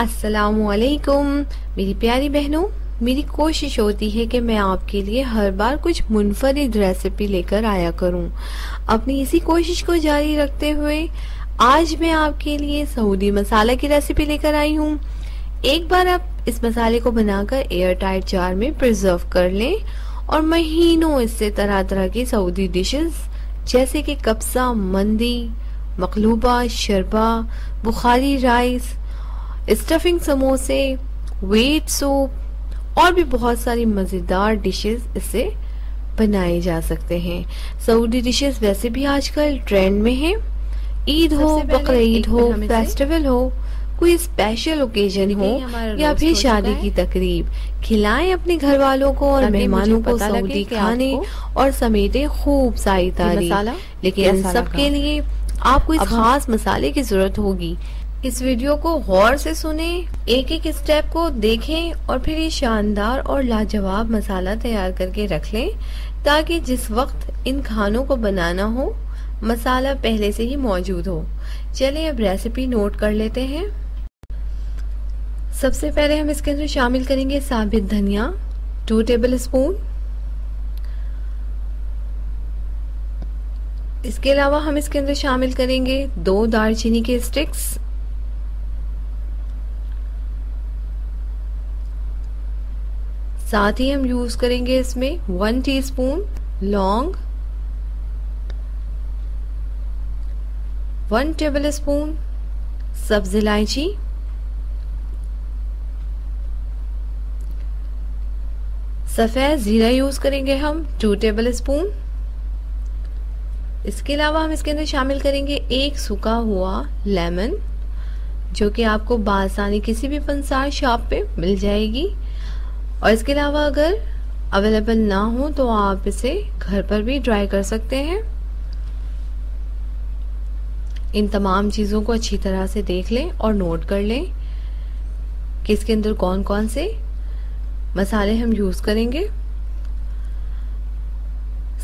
अस्सलाम वालेकुम मेरी प्यारी बहनों, मेरी कोशिश होती है कि मैं आपके लिए हर बार कुछ मुनफरद रेसिपी लेकर आया करूँ। अपनी इसी कोशिश को जारी रखते हुए आज मैं आपके लिए सऊदी मसाला की रेसिपी लेकर आई हूँ। एक बार आप इस मसाले को बनाकर एयर टाइट जार में प्रिजर्व कर लें और महीनों इससे तरह तरह की सऊदी डिशेस, जैसे कि कब्सा, मंदी मकलूबा शरबा बुखारी राइस स्टफिंग समोसे वेट सूप और भी बहुत सारी मज़ेदार डिशेस इससे बनाए जा सकते हैं। सऊदी डिशेस वैसे भी आजकल ट्रेंड में हैं। ईद हो बकर ईद हो फेस्टिवल हो कोई स्पेशल ओकेजन हो या फिर शादी की तकरीब। खिलाएँ अपने घर वालों को और मेहमानों को सऊदी खाने और समेटे खूब सारी तारीफ़। लेकिन सब के लिए आपको इस खास मसाले की ज़रूरत होगी। इस वीडियो को गौर से सुने एक एक स्टेप को देखें और फिर ये शानदार और लाजवाब मसाला तैयार करके रख लें ताकि जिस वक्त इन खानों को बनाना हो मसाला पहले से ही मौजूद हो। चलिए अब रेसिपी नोट कर लेते हैं। सबसे पहले हम इसके अंदर शामिल करेंगे साबित धनिया टू टेबल स्पून इसके अलावा हम इसके अंदर शामिल करेंगे दो दालचीनी के स्टिक्स साथ ही हम यूज़ करेंगे इसमें वन टीस्पून लौंग वन टेबल स्पून सब्ज इलायची, सफ़ेद जीरा यूज़ करेंगे हम टू टेबल स्पून इसके अलावा हम इसके अंदर शामिल करेंगे एक सूखा हुआ लेमन, जो कि आपको बासानी किसी भी पंसार शॉप पे मिल जाएगी। और इसके अलावा अगर अवेलेबल ना हो तो आप इसे घर पर भी ड्राई कर सकते हैं। इन तमाम चीज़ों को अच्छी तरह से देख लें और नोट कर लें कि इसके अंदर कौन कौन से मसाले हम यूज़ करेंगे।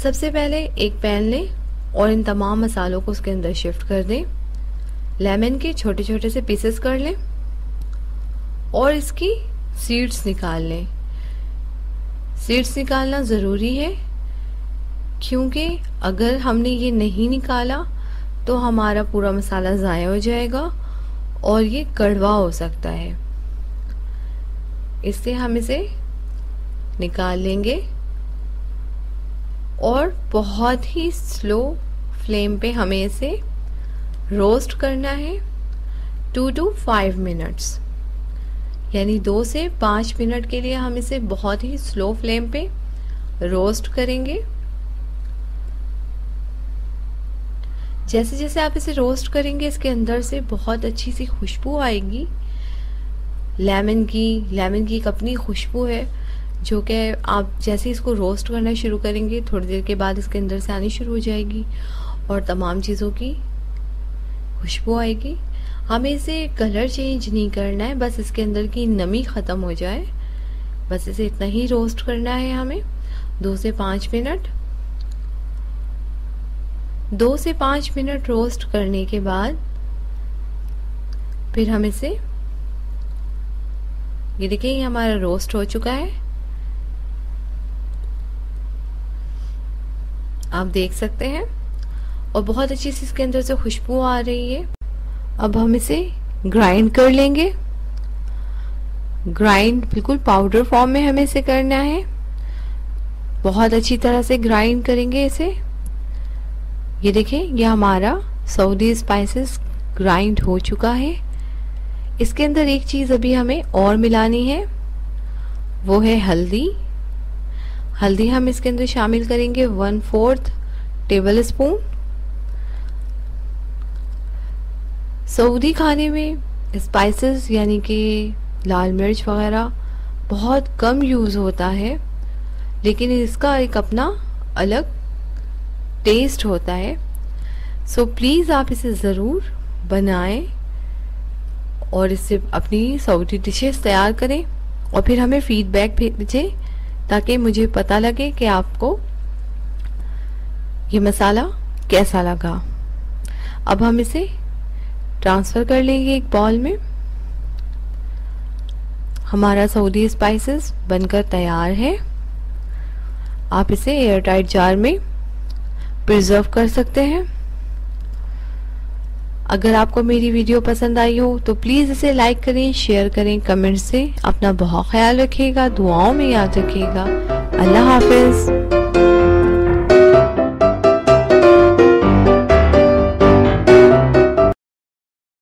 सबसे पहले एक पैन लें। और इन तमाम मसालों को उसके अंदर शिफ्ट कर दें। लेमन के छोटे छोटे से पीसेस कर लें और इसकी सीड्स निकाल लें। सीड्स निकालना ज़रूरी है क्योंकि अगर हमने ये नहीं निकाला तो हमारा पूरा मसाला ज़ाया हो जाएगा और ये कड़वा हो सकता है। इससे हम इसे निकाल लेंगे। और बहुत ही स्लो फ्लेम पे हमें इसे रोस्ट करना है टू टू फाइव मिनट्स यानी दो से पाँच मिनट के लिए हम इसे बहुत ही स्लो फ्लेम पे रोस्ट करेंगे। जैसे जैसे आप इसे रोस्ट करेंगे, इसके अंदर से बहुत अच्छी सी खुशबू आएगी। लेमन की लेमन की एक अपनी खुशबू है। जो कि आप जैसे इसको रोस्ट करना शुरू करेंगे, थोड़ी देर के बाद इसके अंदर से आनी शुरू हो जाएगी और तमाम चीज़ों की खुशबू आएगी। हमें इसे कलर चेंज नहीं करना है, बस इसके अंदर की नमी ख़त्म हो जाए। बस इसे इतना ही रोस्ट करना है हमें। दो से पाँच मिनट। दो से पाँच मिनट रोस्ट करने के बाद फिर हम इसे, ये देखिए हमारा रोस्ट हो चुका है। आप देख सकते हैं। और बहुत अच्छी सी इसके अंदर से खुशबू आ रही है। अब हम इसे ग्राइंड कर लेंगे। ग्राइंड बिल्कुल पाउडर फॉर्म में हमें इसे करना है। बहुत अच्छी तरह से ग्राइंड करेंगे इसे। ये देखें, ये हमारा सऊदी स्पाइसेस ग्राइंड हो चुका है। इसके अंदर एक चीज़ अभी हमें और मिलानी है। वो है हल्दी। हल्दी हम इसके अंदर शामिल करेंगे one fourth tablespoon. Saudi खाने में स्पाइसेस यानी कि लाल मिर्च वगैरह बहुत कम यूज़ होता है लेकिन इसका एक अपना अलग टेस्ट होता है। सो so, प्लीज़ आप इसे ज़रूर बनाएँ और इससे अपनी सऊदी डिशेस तैयार करें और फिर हमें फीडबैक भेजें ताकि मुझे पता लगे कि आपको ये मसाला कैसा लगा। अब हम इसे ट्रांसफ़र कर लेंगे एक बॉल में। हमारा सऊदी स्पाइसेस बनकर तैयार है। आप इसे एयरटाइट जार में प्रिजर्व कर सकते हैं। अगर आपको मेरी वीडियो पसंद आई हो तो प्लीज़ इसे लाइक करें शेयर करें कमेंट से अपना बहुत ख्याल रखिएगा, दुआओं में याद रखिएगा। अल्लाह हाफिज़।